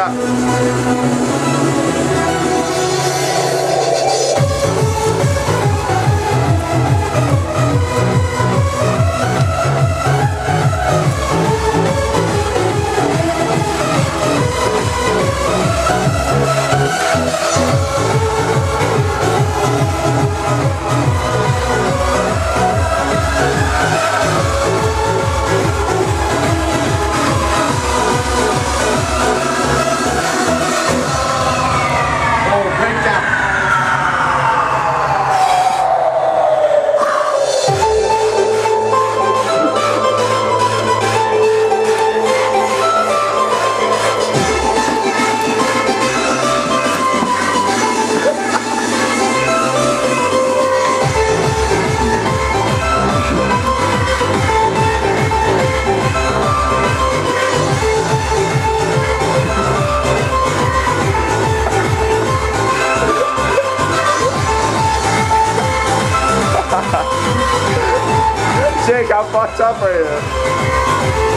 ら。How fucked up are you?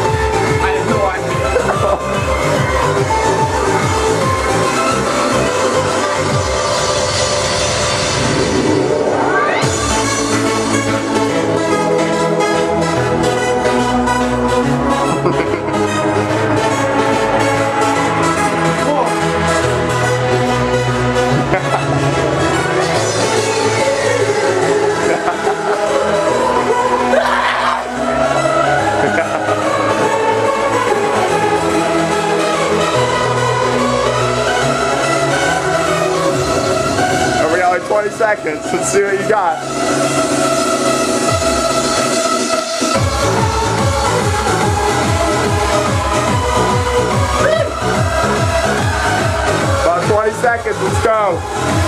20 seconds. Let's see what you got. About 20 seconds. Let's go.